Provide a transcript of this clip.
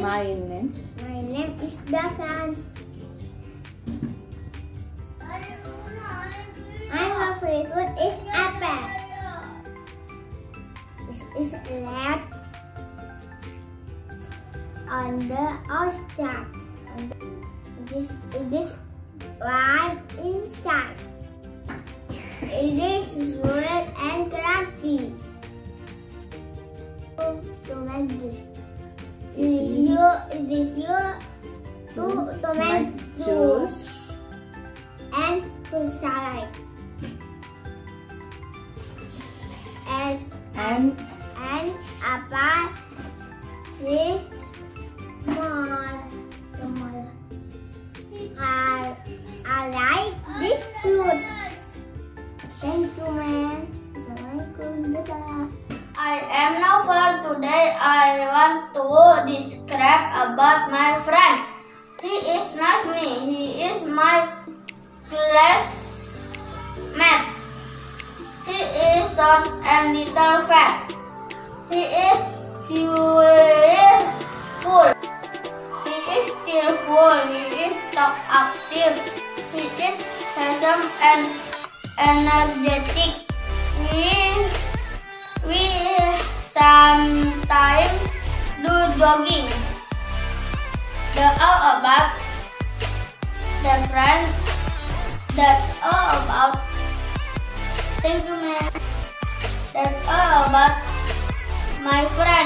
My name. My name is Dakan. My favorite food is apple. This is left on the outside. This this right inside. It is is your, it is your two tomatoes Juice. and fruit salad. As And and apple with small small. I I like this fruit. Thank you, man. Assalamualaikum. Dadah. I am now for today. I want to about my friend. He is not me. He is my classmate. He is short and little fat. He is cheerful. He is cheerful. He is talk active. He is handsome and energetic. We we The all about the friend. That's all about. Thank you, ma'am. That's all about my friend.